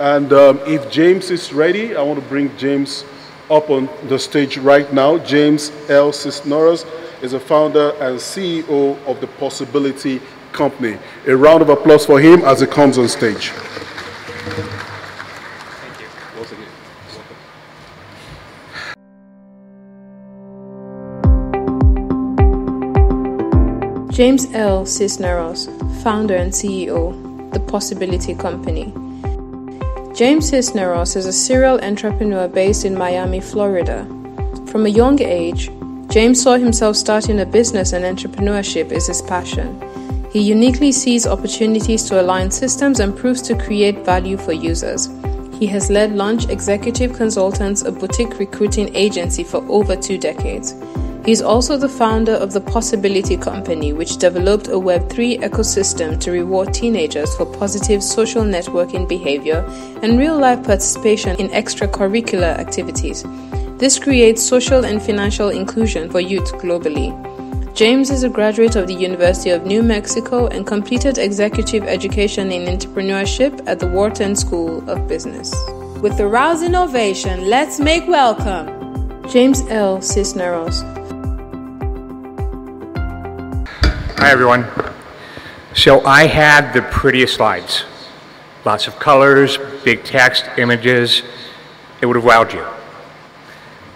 And um, if James is ready, I want to bring James up on the stage right now. James L. Sisneros is a founder and CEO of the Possibility Company. A round of applause for him as he comes on stage. James L. Sisneros, founder and CEO, The Possibility Company. James Sisneros is a serial entrepreneur based in Miami, Florida. From a young age, James saw himself starting a business and entrepreneurship is his passion. He uniquely sees opportunities to align systems and proves to create value for users. He has led Launch Executive Consultants, a boutique recruiting agency, for over two decades. He is also the founder of the Possibility Company, which developed a Web3 ecosystem to reward teenagers for positive social networking behavior and real life participation in extracurricular activities. This creates social and financial inclusion for youth globally. James is a graduate of the University of New Mexico and completed executive education in entrepreneurship at the Wharton School of Business. With a rousing ovation, let's make welcome James L. Sisneros. Hi everyone. So I had the prettiest slides. Lots of colors, big text, images. It would have wowed you.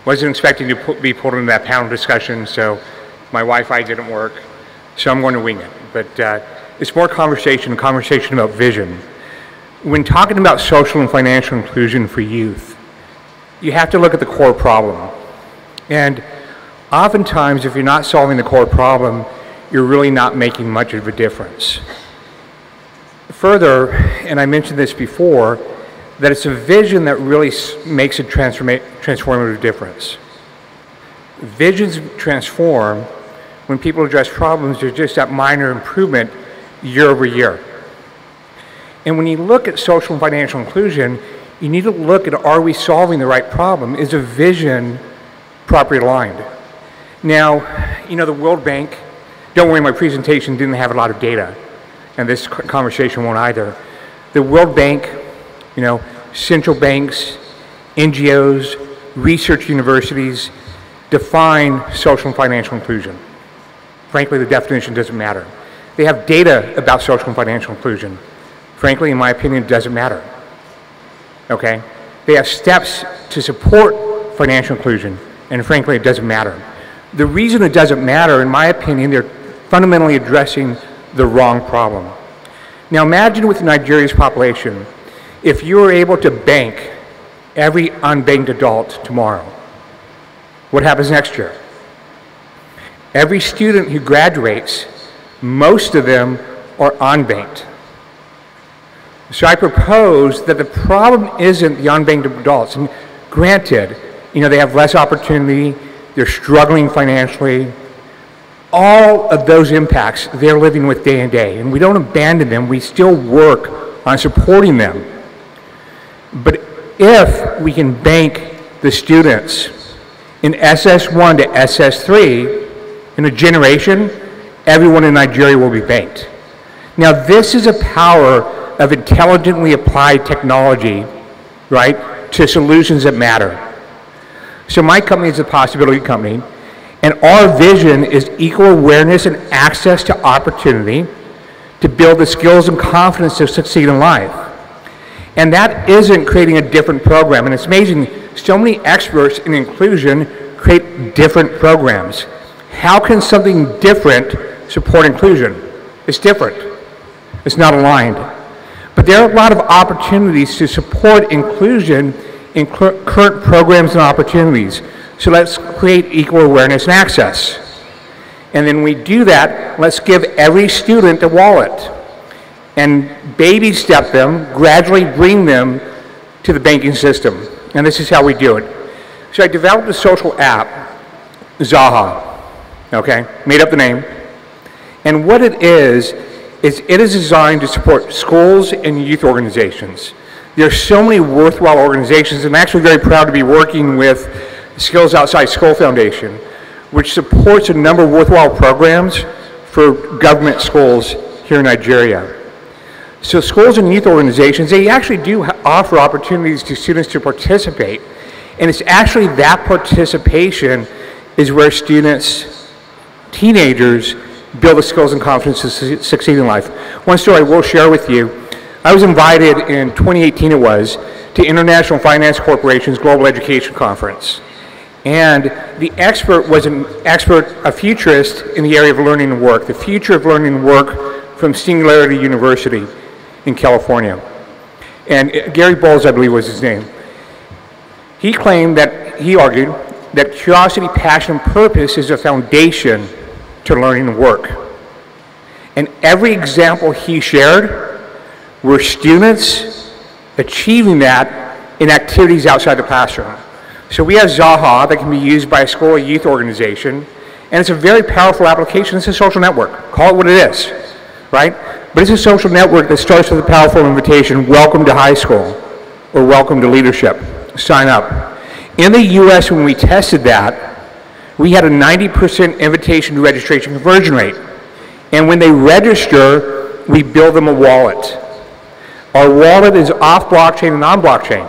Wasn't expecting to be pulled into that panel discussion, so my Wi-Fi didn't work. So I'm going to wing it. But uh, it's more conversation, conversation about vision. When talking about social and financial inclusion for youth, you have to look at the core problem. And oftentimes, if you're not solving the core problem, you're really not making much of a difference. Further, and I mentioned this before, that it's a vision that really makes a transformative difference. Visions transform when people address problems, there's just that minor improvement year over year. And when you look at social and financial inclusion, you need to look at are we solving the right problem? Is a vision properly aligned? Now, you know, the World Bank don't worry, my presentation didn't have a lot of data, and this conversation won't either. The World Bank, you know, central banks, NGOs, research universities define social and financial inclusion. Frankly, the definition doesn't matter. They have data about social and financial inclusion. Frankly, in my opinion, it doesn't matter. Okay? They have steps to support financial inclusion, and frankly, it doesn't matter. The reason it doesn't matter, in my opinion, they're fundamentally addressing the wrong problem. Now imagine with Nigeria's population, if you were able to bank every unbanked adult tomorrow, what happens next year? Every student who graduates, most of them are unbanked. So I propose that the problem isn't the unbanked adults. And granted, you know, they have less opportunity, they're struggling financially, all of those impacts they're living with day and day. And we don't abandon them, we still work on supporting them. But if we can bank the students in SS1 to SS3 in a generation, everyone in Nigeria will be banked. Now, this is a power of intelligently applied technology, right, to solutions that matter. So, my company is a possibility company. And our vision is equal awareness and access to opportunity to build the skills and confidence to succeed in life. And that isn't creating a different program. And it's amazing, so many experts in inclusion create different programs. How can something different support inclusion? It's different. It's not aligned. But there are a lot of opportunities to support inclusion in current programs and opportunities. So let's create equal awareness and access. And then we do that, let's give every student a wallet and baby step them, gradually bring them to the banking system. And this is how we do it. So I developed a social app, Zaha, okay, made up the name. And what it is, is it is designed to support schools and youth organizations. There are so many worthwhile organizations. I'm actually very proud to be working with Skills Outside School Foundation, which supports a number of worthwhile programs for government schools here in Nigeria. So schools and youth organizations, they actually do offer opportunities to students to participate. And it's actually that participation is where students, teenagers, build the skills and confidence to su- succeed in life. One story I will share with you. I was invited in 2018 it was to International Finance Corporation's Global Education Conference. And the expert was an expert, a futurist in the area of learning and work, the future of learning and work from Singularity University in California. And uh, Gary Bolles, I believe, was his name. He claimed that, he argued, that curiosity, passion, and purpose is a foundation to learning and work. And every example he shared were students achieving that in activities outside the classroom. So we have Zaha that can be used by a school or youth organization, and it's a very powerful application. It's a social network. Call it what it is, right? But it's a social network that starts with a powerful invitation, welcome to high school, or welcome to leadership. Sign up. In the US, when we tested that, we had a 90% invitation to registration conversion rate. And when they register, we build them a wallet. Our wallet is off blockchain and on blockchain.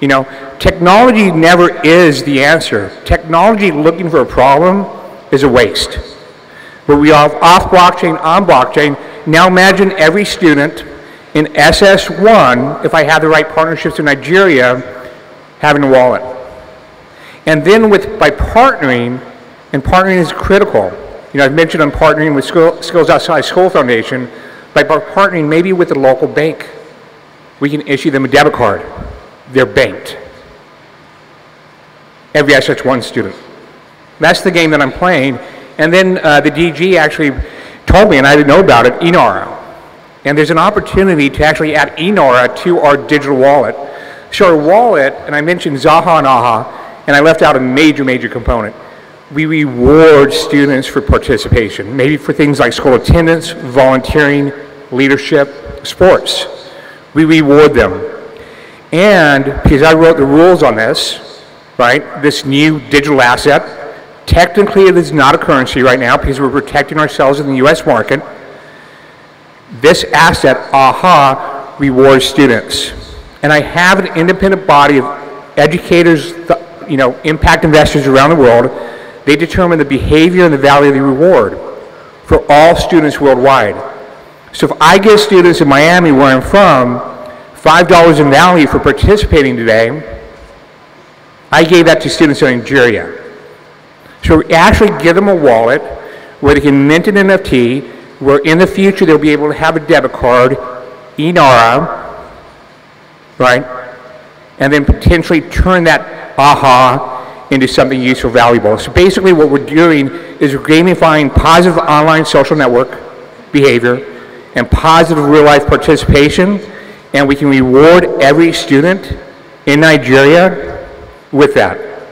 You know, technology never is the answer. Technology looking for a problem is a waste. But we have off blockchain, on blockchain. Now imagine every student in SS1, if I have the right partnerships in Nigeria, having a wallet. And then with by partnering, and partnering is critical. You know, I've mentioned I'm partnering with School, Skills Outside School Foundation. By partnering maybe with a local bank, we can issue them a debit card. They're banked. Every SS1 student. That's the game that I'm playing. And then uh, the DG actually told me, and I didn't know about it, eNaira. And there's an opportunity to actually add eNaira to our digital wallet. So our wallet, and I mentioned Zaha and Aha, and I left out a major, major component. We reward students for participation, maybe for things like school attendance, volunteering, leadership, sports. We reward them. And because I wrote the rules on this, right, this new digital asset, technically it is not a currency right now because we're protecting ourselves in the US market. This asset, AHA, rewards students. And I have an independent body of educators, you know, impact investors around the world, they determine the behavior and the value of the reward for all students worldwide. So if I give students in Miami, where I'm from, $5 in value for participating today, I gave that to students in Nigeria. So we actually give them a wallet where they can mint an NFT, where in the future they'll be able to have a debit card, eNaira, right? And then potentially turn that aha into something useful, valuable. So basically what we're doing is we're gamifying positive online social network behavior and positive real life participation, and we can reward every student in Nigeria with that.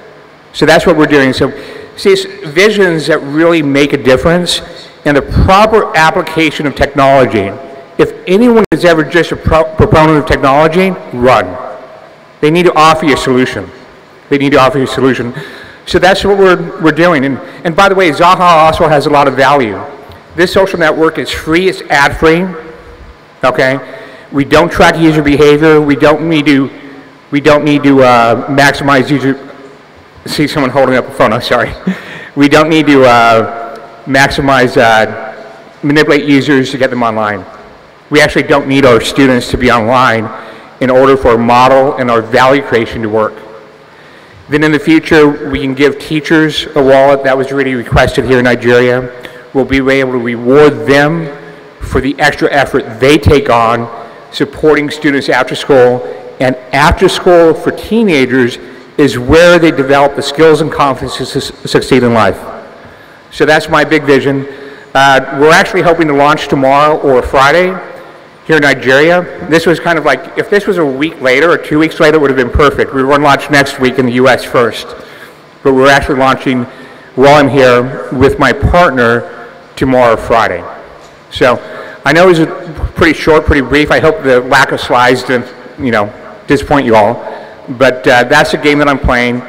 So that's what we're doing. So see, it's visions that really make a difference and the proper application of technology. If anyone is ever just a pro proponent of technology, run. They need to offer you a solution. They need to offer you a solution. So that's what we're, we're doing. And, and by the way, Zaha also has a lot of value. This social network is free, it's ad free. Okay? We don't track user behavior. We don't need to, we don't need to uh, maximize user. See someone holding up a phone, I'm sorry. We don't need to uh, maximize, uh, manipulate users to get them online. We actually don't need our students to be online in order for our model and our value creation to work. Then in the future, we can give teachers a wallet that was really requested here in Nigeria. We'll be able to reward them for the extra effort they take on supporting students after school. And after school for teenagers is where they develop the skills and confidence to su succeed in life. So that's my big vision. Uh, we're actually hoping to launch tomorrow or Friday here in Nigeria. This was kind of like, if this was a week later or two weeks later, it would have been perfect. We were going to launch next week in the US first. But we're actually launching while I'm here with my partner tomorrow, Friday. So I know it was pretty short, pretty brief. I hope the lack of slides didn't, you know, disappoint you all. But uh, that's the game that I'm playing.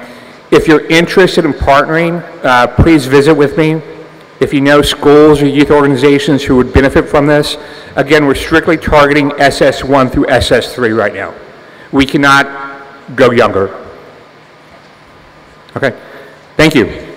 If you're interested in partnering, uh, please visit with me. If you know schools or youth organizations who would benefit from this, again, we're strictly targeting SS1 through SS3 right now. We cannot go younger. Okay? Thank you.